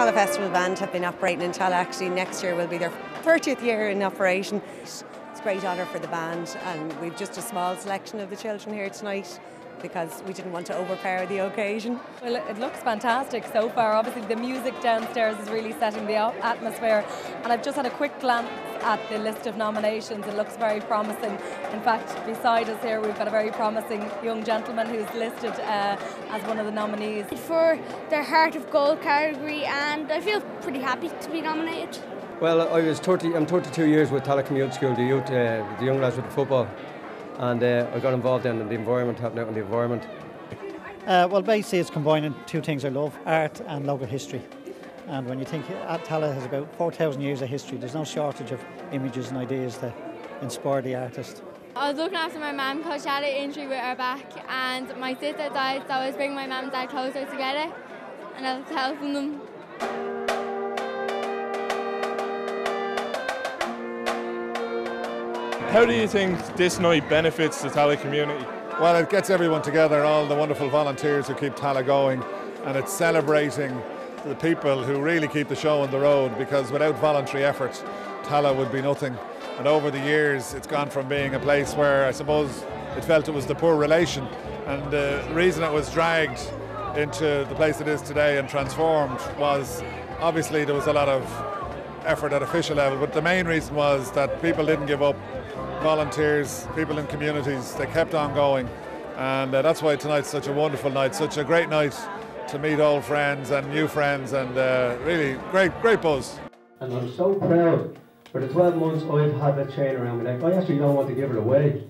Tallaght Festival Band have been operating in Tallaght actually next year will be their 30th year in operation. It's a great honour for the band and we've just a small selection of the children here tonight because we didn't want to overpower the occasion. Well, it looks fantastic so far. Obviously, the music downstairs is really setting the atmosphere, and I've just had a quick glance at the list of nominations. It looks very promising. In fact, beside us here, we've got a very promising young gentleman who's listed uh, as one of the nominees. For the Heart of Gold category, and I feel pretty happy to be nominated. Well, I was 30, I'm 32 years with Tallaght Community School, the youth, uh, the young lads with the football and uh, I got involved in the environment, helping out in the environment. Uh, well, basically, it's combining two things I love art and local history. And when you think Tallaght has about 4,000 years of history, there's no shortage of images and ideas to inspire the artist. I was looking after my mum because she had an injury with her back, and my sister died, so I was bringing my mum and dad closer together, and I was helping them. How do you think this night benefits the Tallaght community? Well, it gets everyone together, all the wonderful volunteers who keep Tallaght going, and it's celebrating the people who really keep the show on the road because without voluntary effort, Tallaght would be nothing. And over the years, it's gone from being a place where I suppose it felt it was the poor relation, and the reason it was dragged into the place it is today and transformed was obviously there was a lot of effort at official level, but the main reason was that people didn't give up volunteers, people in communities, they kept on going. And uh, that's why tonight's such a wonderful night, such a great night to meet old friends and new friends, and uh, really great, great buzz. And I'm so proud for the 12 months I've had that chain around me. Like, I actually don't want to give it away.